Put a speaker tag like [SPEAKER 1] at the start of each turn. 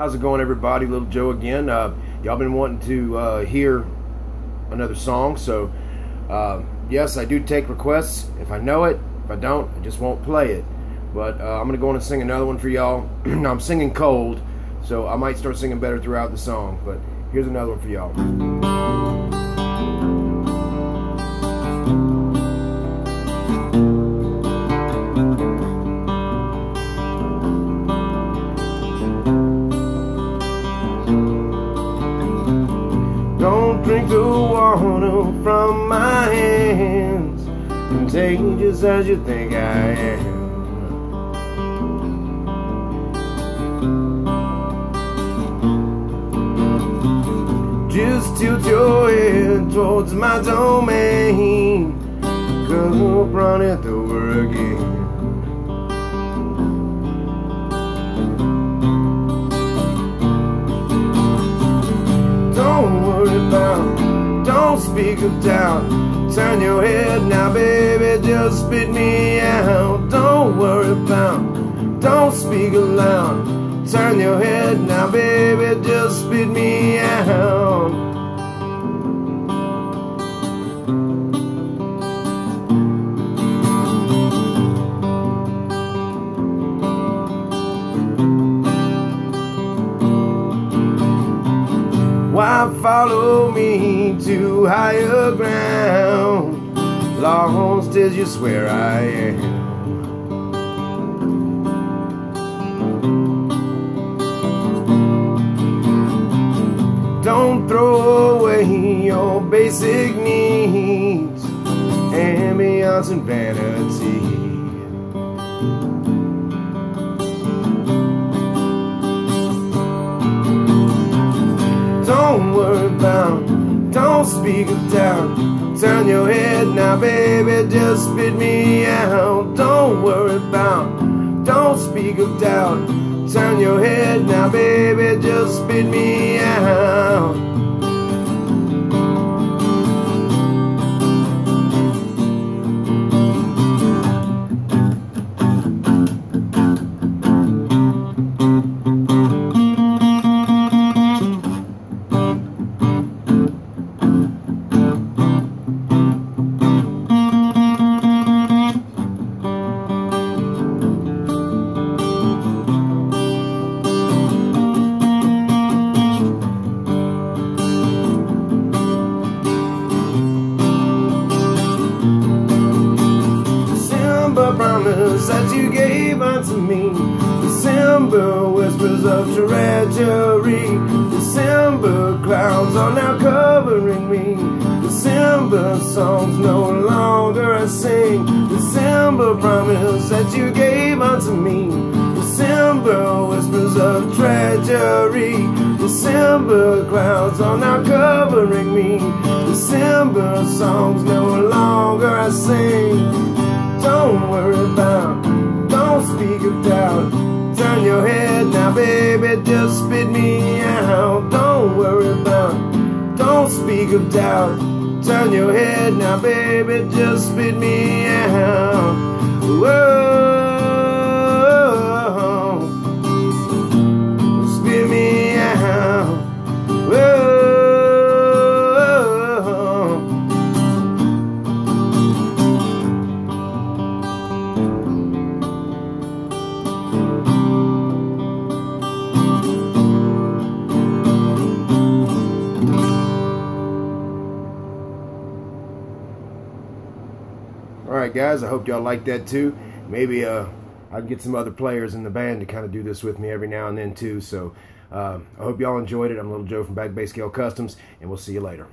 [SPEAKER 1] How's it going, everybody? Little Joe again. Uh, y'all been wanting to uh, hear another song, so uh, yes, I do take requests. If I know it, if I don't, I just won't play it. But uh, I'm gonna go on and sing another one for y'all. I'm singing cold, so I might start singing better throughout the song. But here's another one for y'all. Drink the water from my hands, contagious as you think I am. Just tilt your head towards my domain, cause we'll run it over again. Don't speak of doubt. Turn your head now, baby, just spit me out. Don't worry about, don't speak aloud. Turn your head now, baby, just spit me out. Why follow me to higher ground? Lost as you swear I am. Don't throw away your basic needs, ambience and vanity. Don't worry about, don't speak of doubt. Turn your head now, baby, just spit me out. Don't worry about, don't speak of doubt. Turn your head now, baby, just spit me out. Promise that you gave unto me. December whispers of treachery. December clouds are now covering me. December songs no longer I sing. December promise that you gave unto me. December whispers of treachery. December clouds are now covering me. December songs no longer I sing. Baby, just spit me out. Don't worry about, don't speak of doubt. Turn your head now, baby, just spit me out. Whoa, All right, guys. I hope y'all like that too. Maybe uh, I can get some other players in the band to kind of do this with me every now and then too. So uh, I hope y'all enjoyed it. I'm Little Joe from Back Bay Scale Customs, and we'll see you later.